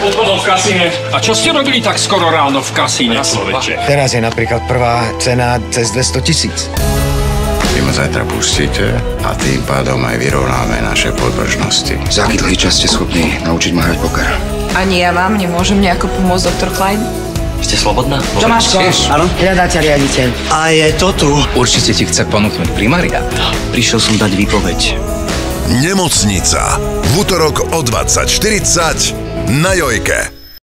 Obchodom v kasíne. A čo ste robili tak skoro ráno v kasíne, človeče? Teraz je napríklad prvá cena cez 200 tisíc. Vy ma zajtra pustíte a tým pádom aj vyrovnáme naše podržnosti. Za aký dlhý čas ste schopní naučiť ma hrať poker? Ani ja vám nemôžem nejako pomôcť, doktor Klein. Ste slobodná? Tomáško, Áno? Hľadáte riaditeľ. A je to tu. Určite ti chce ponúknuť primária. Prišiel som dať výpoveď. Nemocnica. V útorok o 20.40 na Jojke.